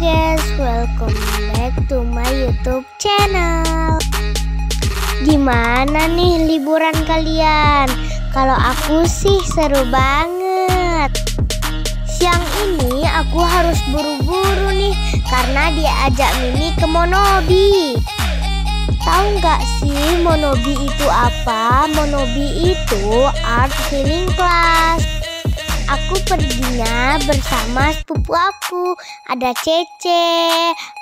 guys, welcome back to my YouTube channel. Gimana nih liburan kalian? Kalau aku sih seru banget. Siang ini aku harus buru-buru nih karena dia ajak Mimi ke Monobi. Tahu nggak sih Monobi itu apa? Monobi itu art healing class. Aku perginya bersama sepupu aku. Ada Cece,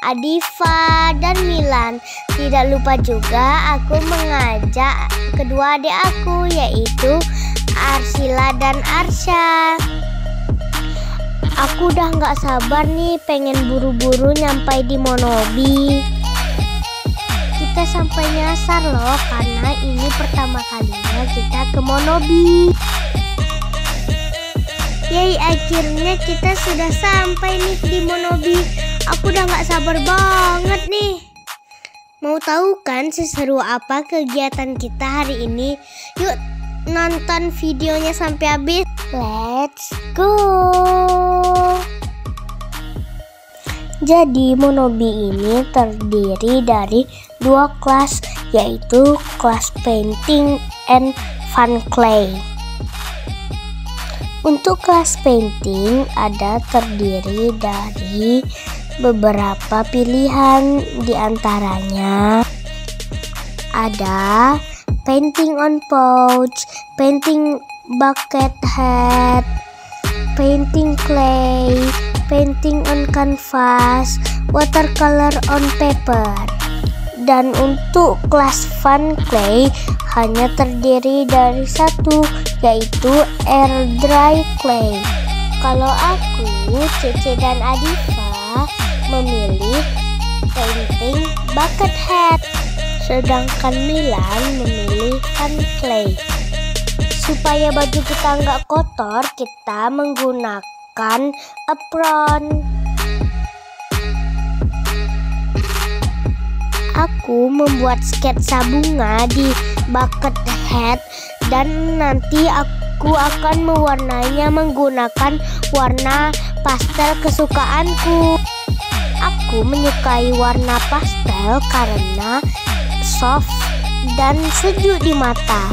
Adifa, dan Milan. Tidak lupa juga aku mengajak kedua adik aku yaitu Arsila dan Arsya. Aku udah nggak sabar nih pengen buru-buru nyampai di Monobi. Kita sampai nyasar loh karena ini pertama kalinya kita ke Monobi. Yeay akhirnya kita sudah sampai nih di Monobi. Aku udah gak sabar banget nih. Mau tahu kan seseru apa kegiatan kita hari ini? Yuk nonton videonya sampai habis. Let's go! Jadi Monobi ini terdiri dari dua kelas yaitu kelas painting and fun clay untuk kelas painting ada terdiri dari beberapa pilihan di antaranya ada painting on pouch, painting bucket hat, painting clay, painting on canvas, watercolor on paper. Dan untuk kelas fun clay hanya terdiri dari satu yaitu air dry clay. Kalau aku, Cece dan Adifa memilih painting bucket hat. Sedangkan Milan memilih fun clay. Supaya baju kita nggak kotor, kita menggunakan apron. Aku membuat sketsa bunga di bucket hat dan nanti aku akan mewarnainya menggunakan warna pastel kesukaanku. Aku menyukai warna pastel karena soft dan sejuk di mata.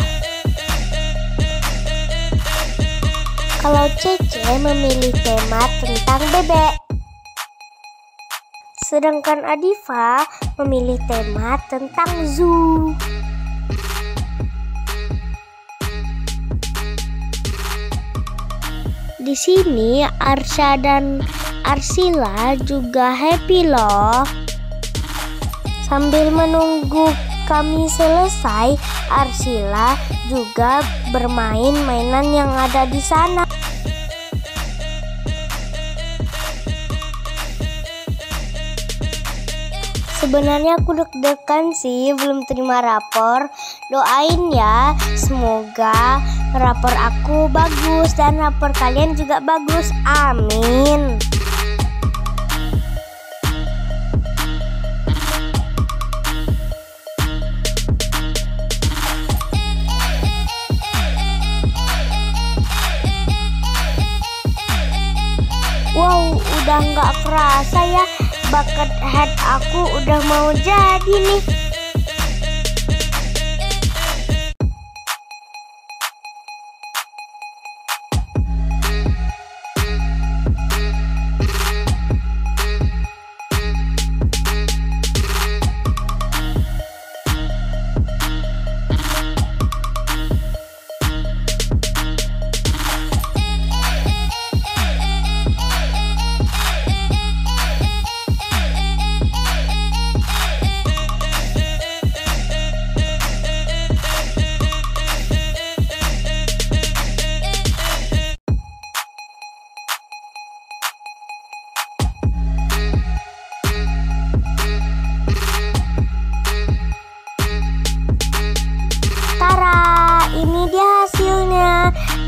Kalau Cece memilih tema tentang bebek. Sedangkan Adifa memilih tema tentang zoo. Di sini Arsya dan Arsila juga happy loh. Sambil menunggu kami selesai, Arsila juga bermain mainan yang ada di sana. Sebenarnya aku deg-degan sih belum terima rapor. Doain ya, semoga rapor aku bagus dan rapor kalian juga bagus. Amin. Wow, udah nggak kerasa ya bucket head aku udah mau jadi nih.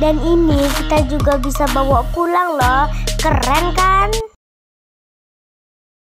Dan ini kita juga bisa bawa pulang loh. Keren kan?